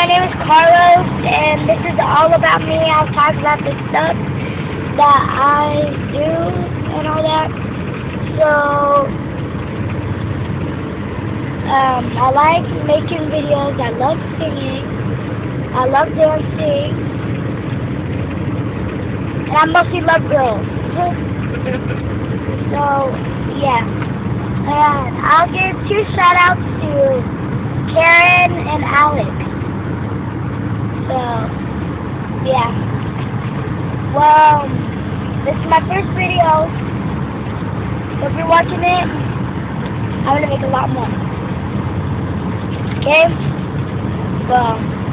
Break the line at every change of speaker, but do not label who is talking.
my name is Carlos, and this is all about me. I'll talk about the stuff that I do and all that. So, um, I like making videos. I love singing. I love dancing. And I mostly love girls. so, yeah. And I'll give two shout-outs to Karen and Alex. So, yeah. Well, this is my first video. So if you're watching it, I'm going to make a lot more. Okay? Well...